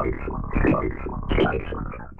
Schleifen, Schleifen, Schleifen.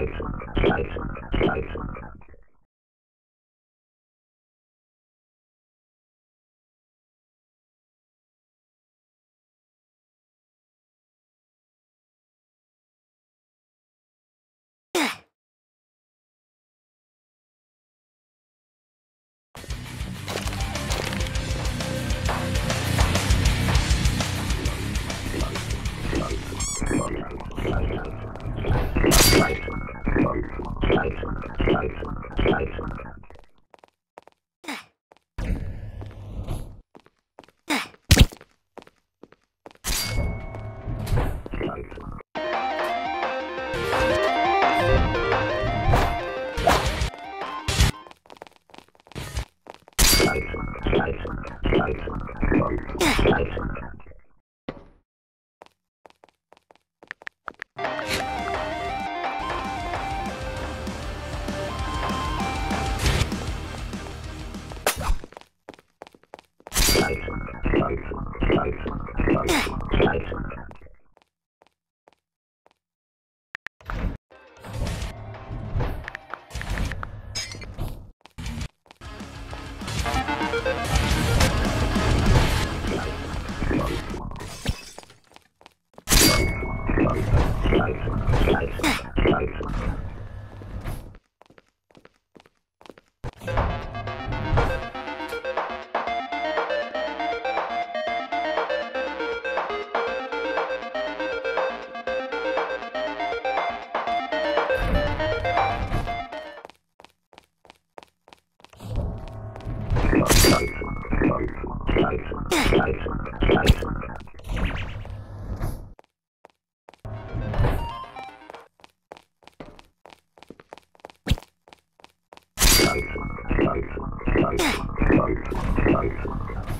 live, live, live. Bye. Thank you. Close, close, close, close, close.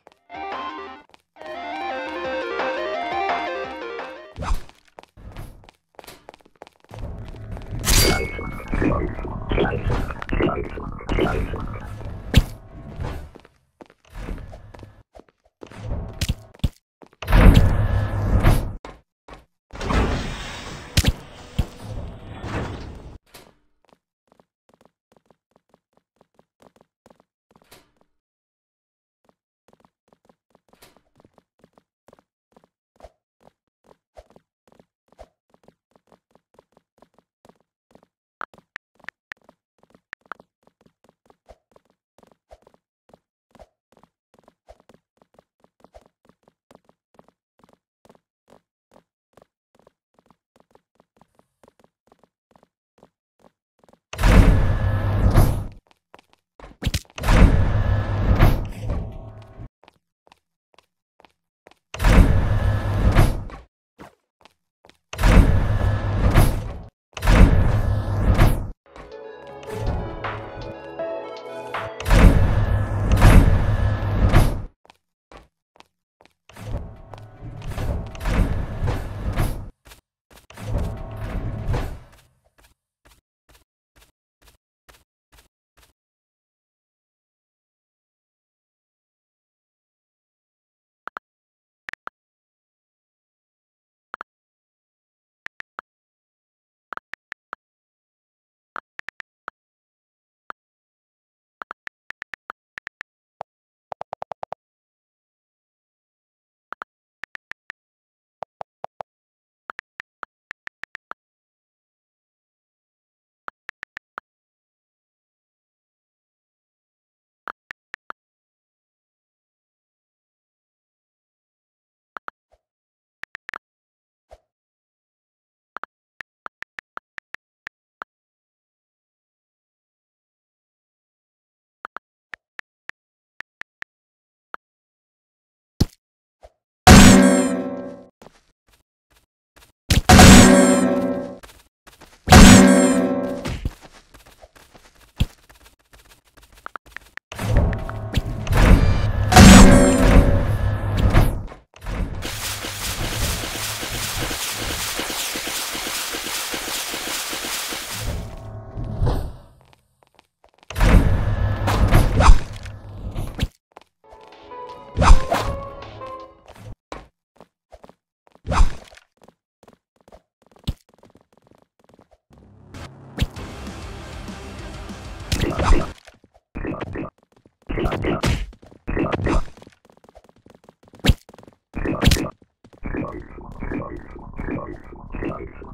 life.